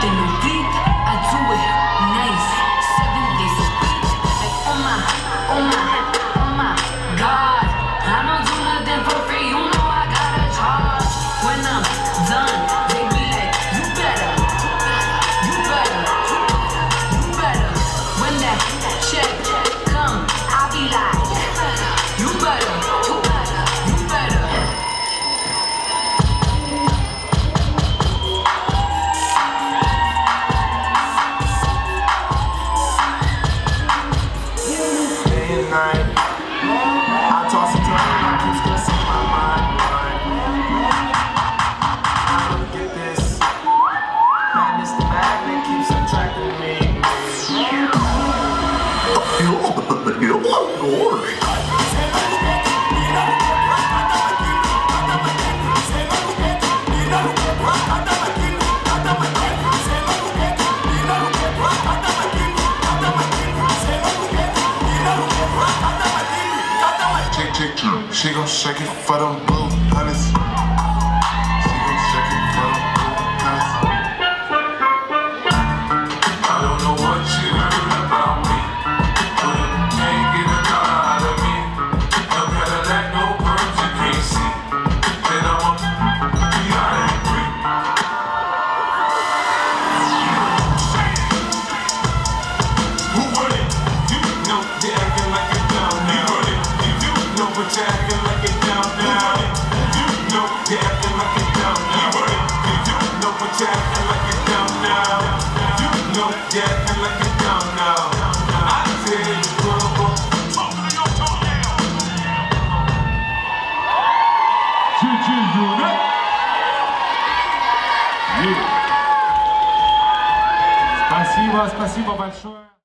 Te lo night chick. She gon' shake it for them blue honey. You know you're like a dumb now. You know what like a dumb now. You know you're like a dumb now. I tell you, girl. GG unit. Спасибо, спасибо большое.